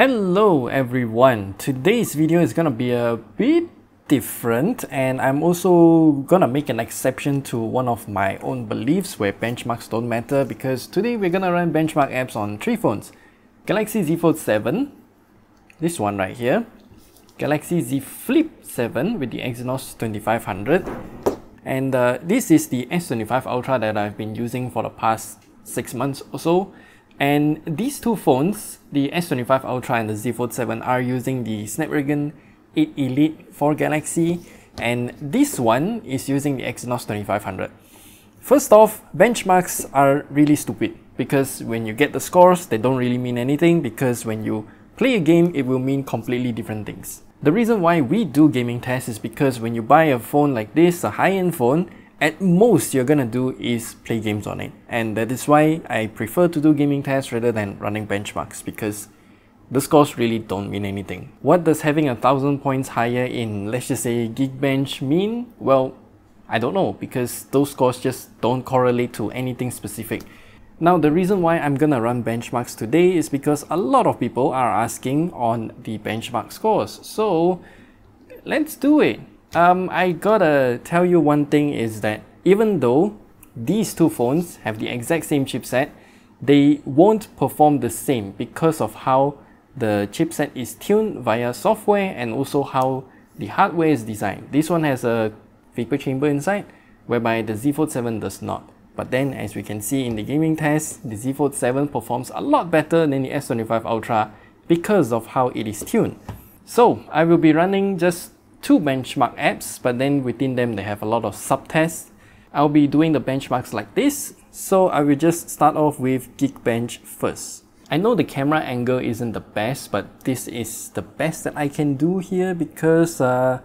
Hello everyone, today's video is gonna be a bit different and I'm also gonna make an exception to one of my own beliefs where benchmarks don't matter because today we're gonna run benchmark apps on three phones. Galaxy Z Fold 7, this one right here, Galaxy Z Flip 7 with the Exynos 2500 and uh, this is the S25 Ultra that I've been using for the past 6 months or so and these two phones, the S25 Ultra and the Z Fold 7 are using the Snapdragon 8 Elite for Galaxy and this one is using the Exynos 2500. First off, benchmarks are really stupid because when you get the scores, they don't really mean anything because when you play a game, it will mean completely different things. The reason why we do gaming tests is because when you buy a phone like this, a high-end phone, at most you're gonna do is play games on it. And that is why I prefer to do gaming tests rather than running benchmarks because the scores really don't mean anything. What does having a thousand points higher in, let's just say, Geekbench mean? Well, I don't know because those scores just don't correlate to anything specific. Now, the reason why I'm gonna run benchmarks today is because a lot of people are asking on the benchmark scores. So, let's do it. Um, I gotta tell you one thing is that even though these two phones have the exact same chipset, they won't perform the same because of how the chipset is tuned via software and also how the hardware is designed. This one has a vapor chamber inside, whereby the Z Fold 7 does not. But then, as we can see in the gaming test, the Z Fold 7 performs a lot better than the S25 Ultra because of how it is tuned. So, I will be running just two benchmark apps, but then within them they have a lot of subtests. I'll be doing the benchmarks like this, so I will just start off with Geekbench first. I know the camera angle isn't the best, but this is the best that I can do here because uh,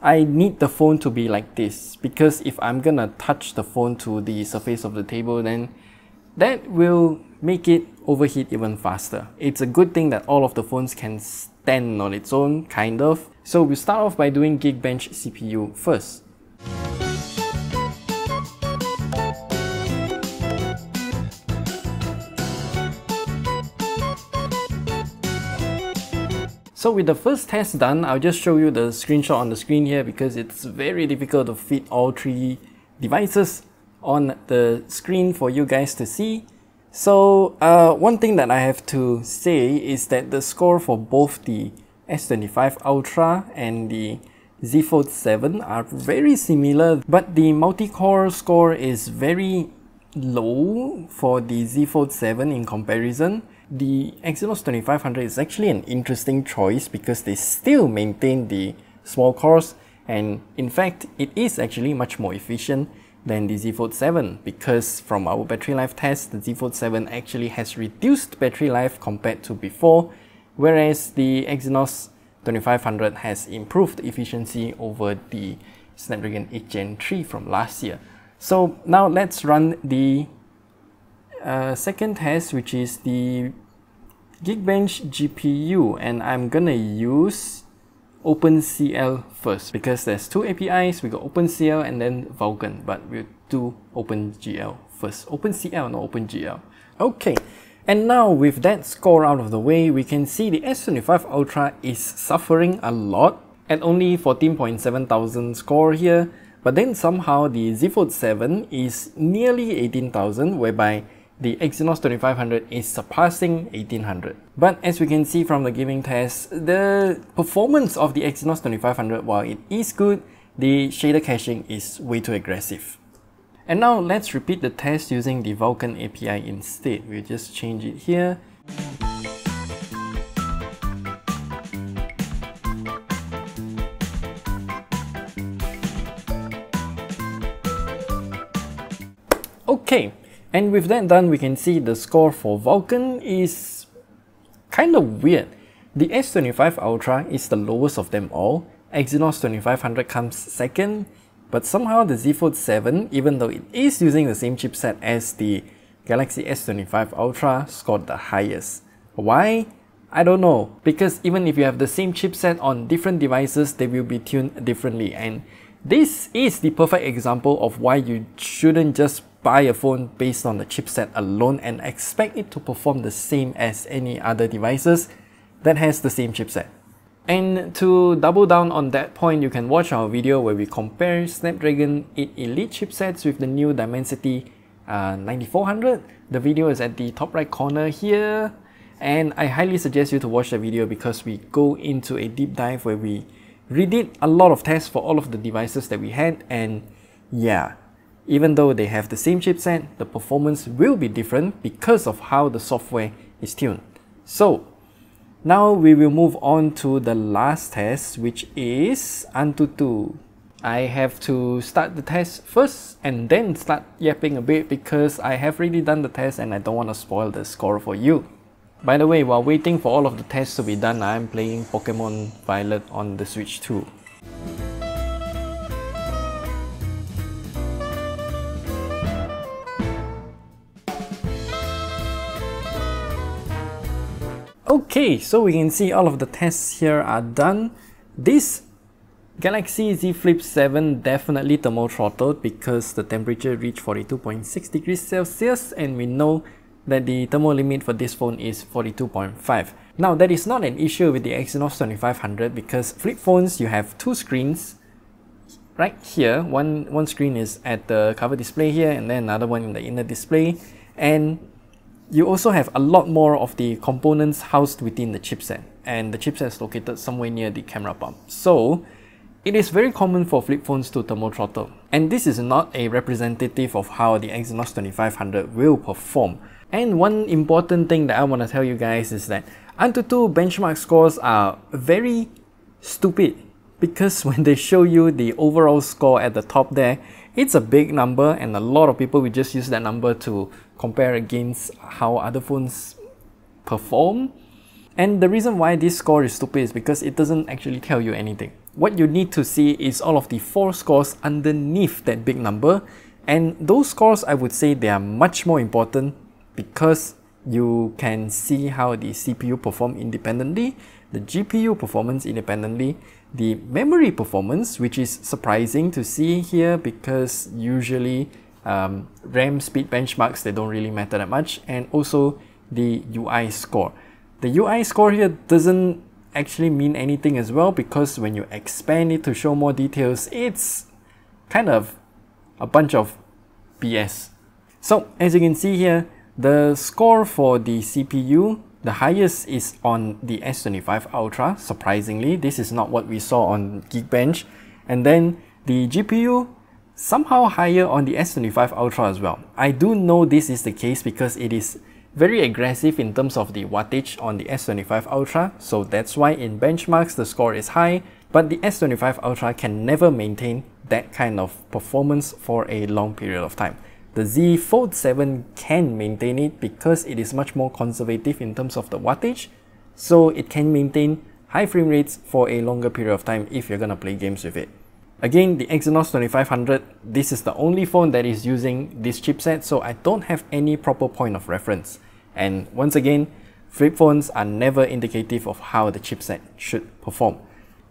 I need the phone to be like this. Because if I'm gonna touch the phone to the surface of the table, then that will make it overheat even faster. It's a good thing that all of the phones can stand on its own, kind of. So we start off by doing Geekbench CPU first. So with the first test done, I'll just show you the screenshot on the screen here because it's very difficult to fit all three devices on the screen for you guys to see. So uh, one thing that I have to say is that the score for both the S25 Ultra and the Z Fold 7 are very similar, but the multi-core score is very low for the Z Fold 7 in comparison. The Exynos 2500 is actually an interesting choice because they still maintain the small cores and in fact it is actually much more efficient than the Z Fold 7 because from our battery life test the Z Fold 7 actually has reduced battery life compared to before whereas the Exynos 2500 has improved efficiency over the Snapdragon 8 Gen 3 from last year. So now let's run the uh, second test which is the Geekbench GPU and I'm gonna use OpenCL first because there's two APIs, we got OpenCL and then Vulkan, but we'll do OpenGL first. OpenCL, not OpenGL. Okay, and now with that score out of the way, we can see the S25 Ultra is suffering a lot at only 14.7 thousand score here, but then somehow the Z Fold 7 is nearly 18,000 whereby the Exynos 2500 is surpassing 1800. But as we can see from the gaming test, the performance of the Exynos 2500, while it is good, the shader caching is way too aggressive. And now let's repeat the test using the Vulkan API instead. We'll just change it here. Okay, and with that done, we can see the score for Vulkan is kind of weird. The S25 Ultra is the lowest of them all, Exynos 2500 comes second, but somehow the Z Fold 7, even though it is using the same chipset as the Galaxy S25 Ultra, scored the highest. Why? I don't know, because even if you have the same chipset on different devices, they will be tuned differently and this is the perfect example of why you shouldn't just buy a phone based on the chipset alone and expect it to perform the same as any other devices that has the same chipset. And to double down on that point, you can watch our video where we compare Snapdragon 8 Elite chipsets with the new Dimensity uh, 9400. The video is at the top right corner here. And I highly suggest you to watch the video because we go into a deep dive where we redid a lot of tests for all of the devices that we had. And yeah, even though they have the same chipset, the performance will be different because of how the software is tuned. So now we will move on to the last test, which is Antutu. I have to start the test first and then start yapping a bit because I have already done the test and I don't want to spoil the score for you. By the way, while waiting for all of the tests to be done, I'm playing Pokemon Violet on the Switch too. Okay, so we can see all of the tests here are done. This Galaxy Z Flip 7 definitely thermal throttled because the temperature reached 42.6 degrees Celsius and we know that the thermal limit for this phone is 42.5. Now that is not an issue with the Exynos 2500 because flip phones you have two screens right here. One, one screen is at the cover display here and then another one in the inner display and you also have a lot more of the components housed within the chipset and the chipset is located somewhere near the camera bump. So it is very common for flip phones to thermal throttle and this is not a representative of how the Exynos 2500 will perform. And one important thing that I want to tell you guys is that Antutu benchmark scores are very stupid because when they show you the overall score at the top there, it's a big number and a lot of people will just use that number to compare against how other phones perform. And the reason why this score is stupid is because it doesn't actually tell you anything. What you need to see is all of the four scores underneath that big number. And those scores, I would say they are much more important because you can see how the CPU perform independently, the GPU performance independently, the memory performance, which is surprising to see here because usually um, RAM speed benchmarks, they don't really matter that much, and also the UI score. The UI score here doesn't actually mean anything as well because when you expand it to show more details, it's kind of a bunch of BS. So as you can see here, the score for the CPU, the highest is on the S25 Ultra, surprisingly. This is not what we saw on Geekbench. And then the GPU, somehow higher on the S25 Ultra as well. I do know this is the case because it is very aggressive in terms of the wattage on the S25 Ultra, so that's why in benchmarks the score is high, but the S25 Ultra can never maintain that kind of performance for a long period of time. The Z Fold 7 can maintain it because it is much more conservative in terms of the wattage, so it can maintain high frame rates for a longer period of time if you're gonna play games with it. Again, the Exynos 2500, this is the only phone that is using this chipset, so I don't have any proper point of reference. And once again, flip phones are never indicative of how the chipset should perform.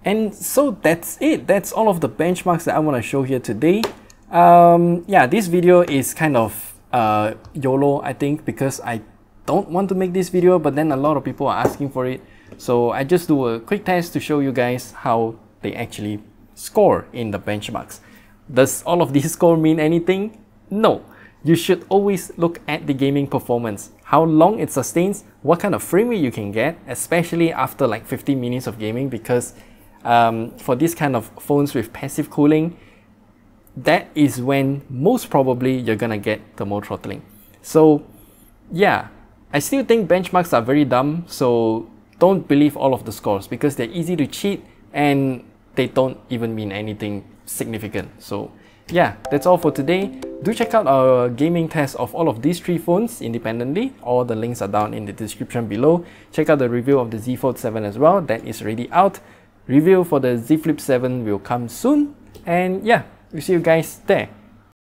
And so that's it. That's all of the benchmarks that I want to show here today. Um, yeah, this video is kind of uh, YOLO, I think, because I don't want to make this video, but then a lot of people are asking for it. So I just do a quick test to show you guys how they actually score in the benchmarks. Does all of these score mean anything? No. You should always look at the gaming performance, how long it sustains, what kind of frame rate you can get, especially after like 15 minutes of gaming because um, for this kind of phones with passive cooling, that is when most probably you're gonna get thermal throttling. So yeah, I still think benchmarks are very dumb, so don't believe all of the scores because they're easy to cheat and they don't even mean anything significant. So yeah, that's all for today. Do check out our gaming test of all of these three phones independently. All the links are down in the description below. Check out the review of the Z Fold 7 as well. That is already out. Review for the Z Flip 7 will come soon. And yeah, we'll see you guys there.